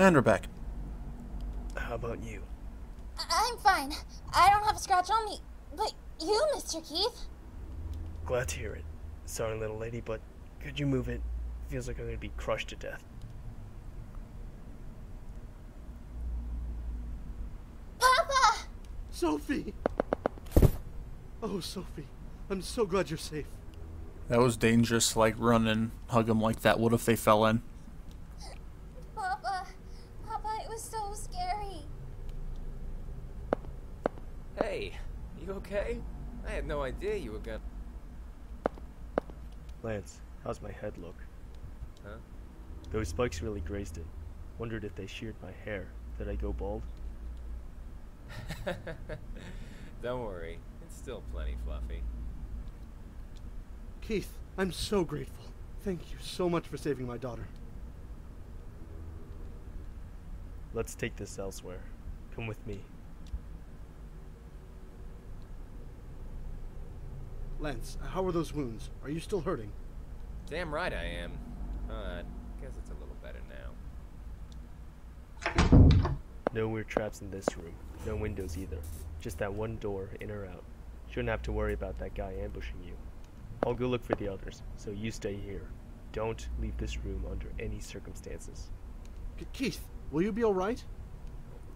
And we're back. How about you? I- I'm fine. I don't have a scratch on me. But you, Mr. Keith? Glad to hear it. Sorry, little lady, but could you move it? Feels like I'm gonna be crushed to death. Papa! Sophie! Oh, Sophie, I'm so glad you're safe. That was dangerous, like run and hug him like that. What if they fell in? Papa! Papa, it was so scary. Hey, you okay? I had no idea you were gonna. Lance, how's my head look? Huh? Those spikes really grazed it. Wondered if they sheared my hair. Did I go bald? Don't worry, it's still plenty fluffy. Keith, I'm so grateful. Thank you so much for saving my daughter. Let's take this elsewhere. Come with me. Lance, how are those wounds? Are you still hurting? Damn right I am. Uh, but guess it's a little better now. No weird traps in this room. No windows either. Just that one door, in or out. Shouldn't have to worry about that guy ambushing you. I'll go look for the others, so you stay here. Don't leave this room under any circumstances. Keith, will you be alright?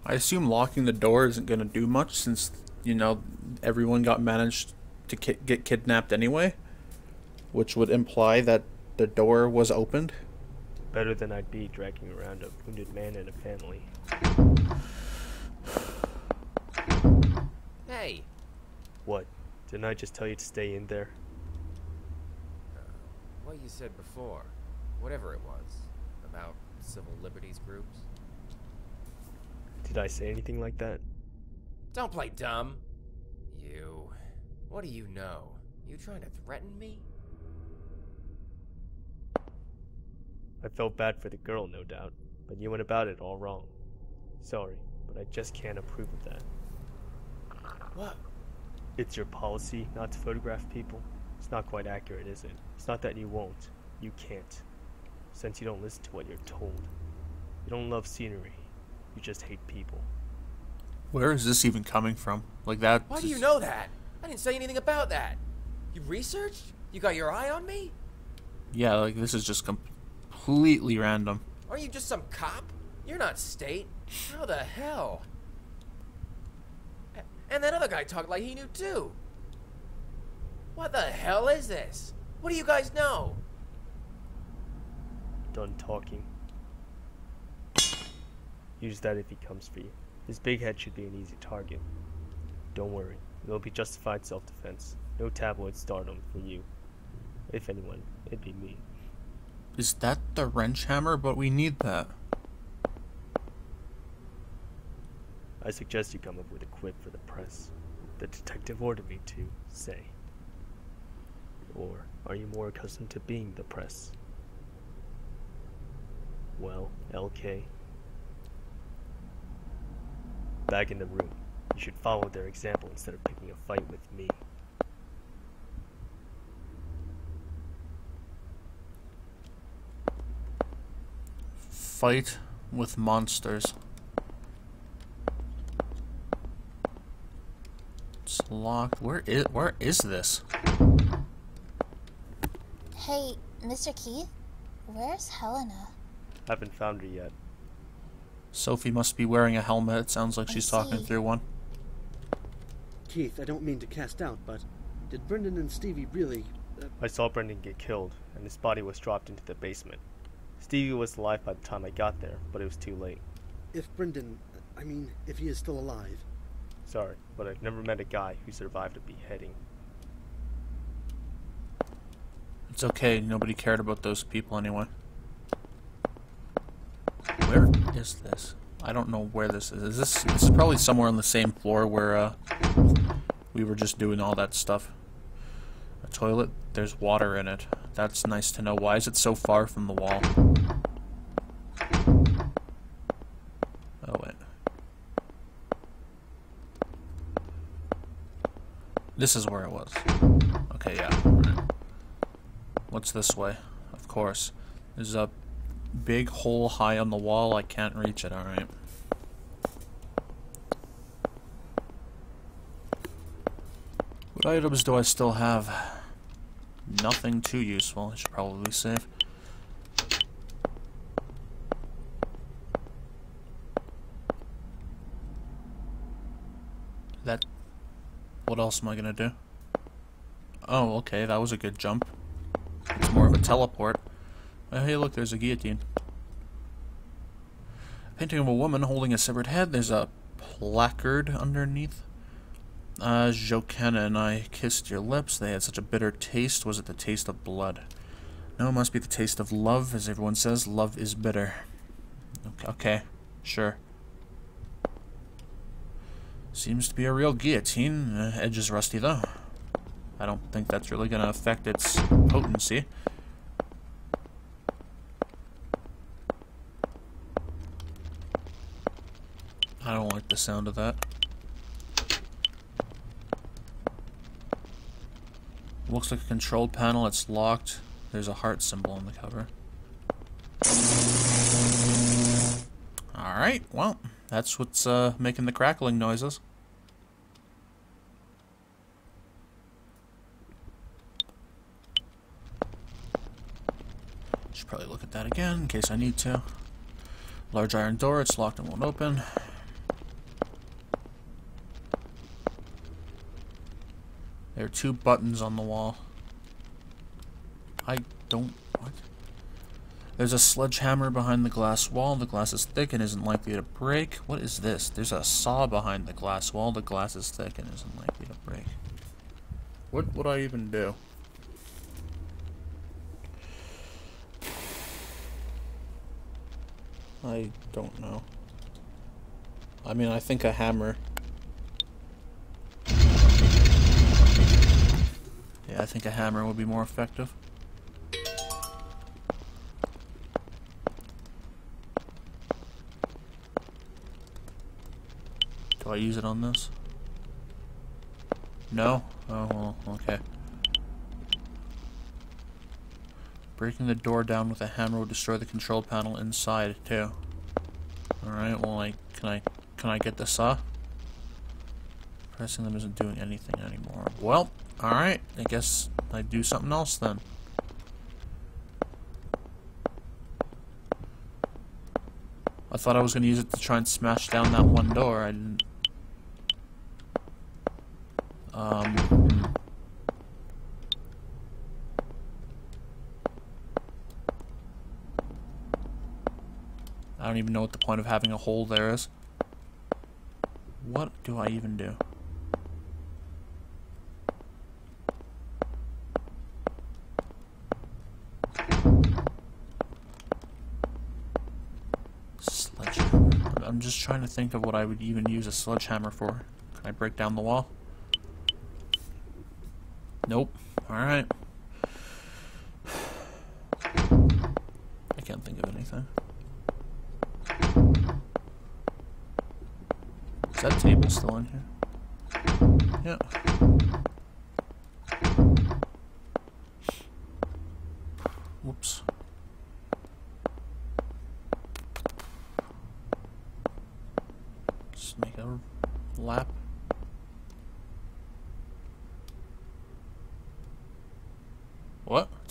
I assume locking the door isn't going to do much since, you know, everyone got managed to ki- get kidnapped anyway. Which would imply that the door was opened. Better than I'd be dragging around a wounded man and a family. Hey, What? Didn't I just tell you to stay in there? Uh, what you said before, whatever it was, about civil liberties groups. Did I say anything like that? Don't play dumb. You. What do you know? You trying to threaten me? I felt bad for the girl, no doubt, but you went about it all wrong. Sorry, but I just can't approve of that. What? It's your policy not to photograph people? It's not quite accurate, is it? It's not that you won't. You can't. Since you don't listen to what you're told. You don't love scenery. You just hate people. Where is this even coming from? Like that. Why do you know that? I didn't say anything about that. You researched? You got your eye on me? Yeah, like this is just completely random. Are you just some cop? You're not state. How the hell? And that other guy talked like he knew too. What the hell is this? What do you guys know? Done talking. Use that if he comes for you. His big head should be an easy target. Don't worry, it'll be justified self defense. No tabloid stardom for you. If anyone, it'd be me. Is that the wrench hammer? But we need that. I suggest you come up with a quip for the press. The detective ordered me to, say. Or are you more accustomed to being the press? Well, LK. Back in the room. You should follow their example instead of picking a fight with me. Fight with monsters. It's locked. Where is where is this? Hey, Mr. Keith? Where's Helena? Haven't found her yet. Sophie must be wearing a helmet. It sounds like I she's talking through one. Keith, I don't mean to cast doubt, but did Brendan and Stevie really. Uh, I saw Brendan get killed, and his body was dropped into the basement. Stevie was alive by the time I got there, but it was too late. if Brendan. I mean, if he is still alive. Sorry, but I've never met a guy who survived a beheading. It's okay. Nobody cared about those people anyway. Where is this? I don't know where this is. Is this? This is probably somewhere on the same floor where uh, we were just doing all that stuff. A toilet. There's water in it. That's nice to know. Why is it so far from the wall? Oh wait. This is where it was. Okay, yeah. What's this way? Of course. There's a big hole high on the wall. I can't reach it, alright. What items do I still have? Nothing too useful. I should probably save. That... What else am I gonna do? Oh, okay, that was a good jump. It's more of a teleport. Oh, hey, look, there's a guillotine. A Painting of a woman holding a severed head. There's a placard underneath. Uh, Jokanaan and I kissed your lips. They had such a bitter taste. Was it the taste of blood? No, it must be the taste of love. As everyone says, love is bitter. Okay, okay. sure. Seems to be a real guillotine. Uh, edge is rusty, though. I don't think that's really going to affect its potency. I don't like the sound of that. Looks like a control panel, it's locked. There's a heart symbol on the cover. Alright, well, that's what's uh, making the crackling noises. Should probably look at that again in case I need to. Large iron door, it's locked and won't open. There are two buttons on the wall. I don't... What? There's a sledgehammer behind the glass wall. The glass is thick and isn't likely to break. What is this? There's a saw behind the glass wall. The glass is thick and isn't likely to break. What would I even do? I don't know. I mean, I think a hammer Yeah, I think a hammer would be more effective. Do I use it on this? No? Oh, well, okay. Breaking the door down with a hammer will destroy the control panel inside, too. Alright, well, like, can I, can I get the saw? Pressing them isn't doing anything anymore. Well, alright. I guess I do something else then. I thought I was going to use it to try and smash down that one door. I didn't... Um... I don't even know what the point of having a hole there is. What do I even do? I'm just trying to think of what I would even use a sledgehammer for. Can I break down the wall? Nope. Alright. I can't think of anything. Is that table still in here? Yeah.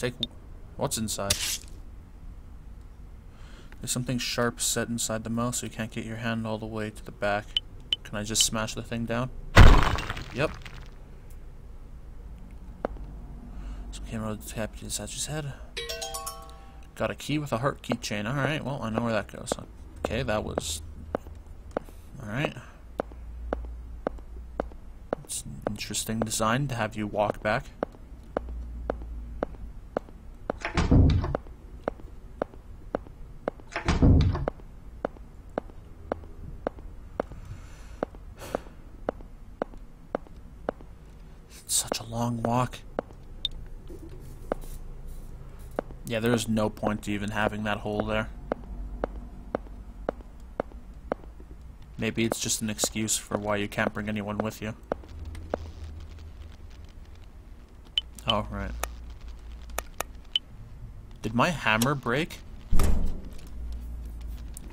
Take... What's inside? There's something sharp set inside the mouth so you can't get your hand all the way to the back. Can I just smash the thing down? Yep. Some camera to inside his head. Got a key with a heart keychain. Alright, well, I know where that goes. Okay, that was... Alright. It's an interesting design to have you walk back. such a long walk. Yeah, there's no point to even having that hole there. Maybe it's just an excuse for why you can't bring anyone with you. Oh, right. Did my hammer break?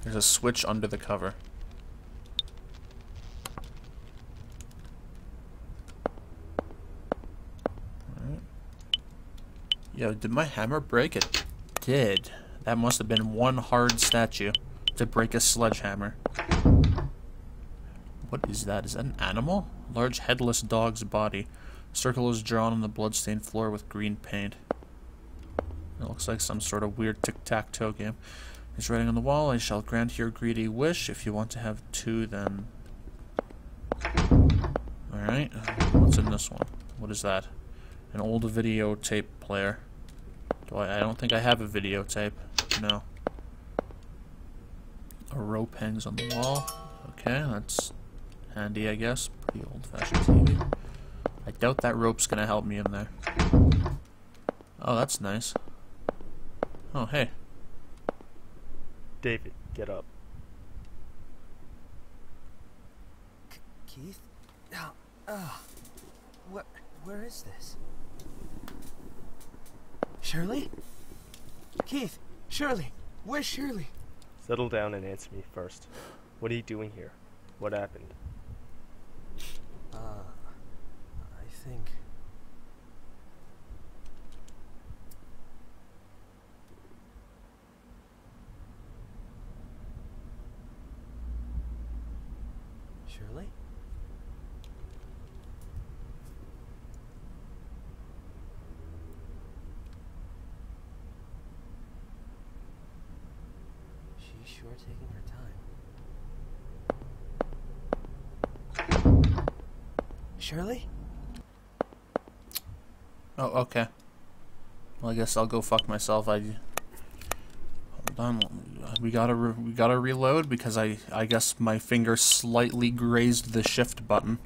There's a switch under the cover. Yo, did my hammer break? It did. That must have been one hard statue to break a sledgehammer. What is that? Is that an animal? Large headless dog's body. Circle is drawn on the bloodstained floor with green paint. It looks like some sort of weird tic-tac-toe game. He's writing on the wall, I shall grant your greedy wish. If you want to have two, then... Alright, what's in this one? What is that? An old videotape player. Do I, I don't think I have a videotape. No. A rope hangs on the wall. Okay, that's handy, I guess. Pretty old-fashioned TV. I doubt that rope's gonna help me in there. Oh, that's nice. Oh, hey. David, get up. Keith? Oh, oh. What, where is this? Shirley? Keith, Shirley, where's Shirley? Settle down and answer me first. What are you doing here? What happened? Uh, I think. Shirley? She's sure taking her time. Shirley? Oh, okay. Well, I guess I'll go fuck myself. I hold on. We gotta re we gotta reload because I I guess my finger slightly grazed the shift button.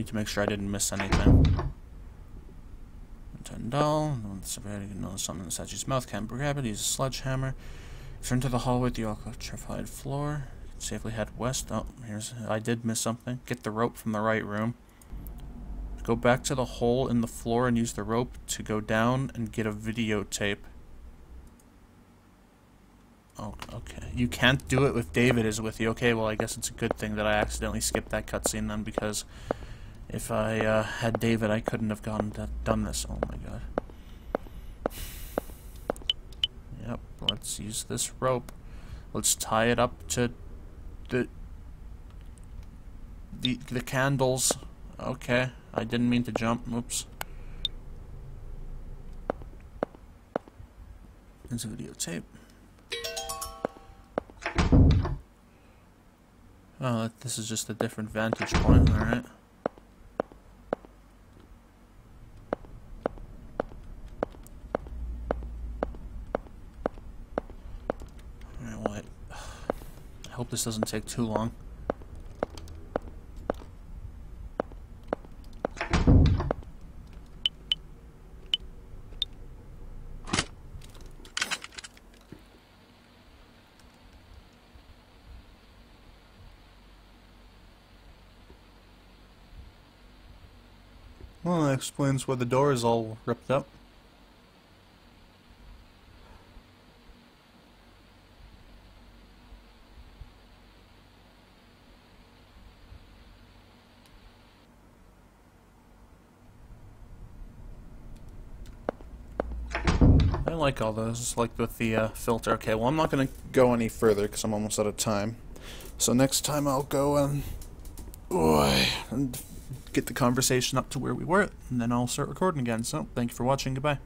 Need to make sure I didn't miss anything. Turn dull. Severity notice something in statue's mouth. Can't grab it. Use a sledgehammer. Turn to the hallway the electrified floor. Safely head west. Oh, here's. I did miss something. Get the rope from the right room. Go back to the hole in the floor and use the rope to go down and get a videotape. Oh, okay. You can't do it if David is with you. Okay, well, I guess it's a good thing that I accidentally skipped that cutscene then because if I uh, had David, I couldn't have gone done this. Oh my god. Yep, let's use this rope. Let's tie it up to the the the candles. Okay, I didn't mean to jump. Oops. There's a videotape. Oh, this is just a different vantage point. Alright, well, I, I hope this doesn't take too long. Well, that explains why the door is all ripped up. I like all those, like with the uh, filter. Okay, well I'm not going to go any further because I'm almost out of time. So next time I'll go and, Boy, and get the conversation up to where we were, and then I'll start recording again. So, thank you for watching. Goodbye.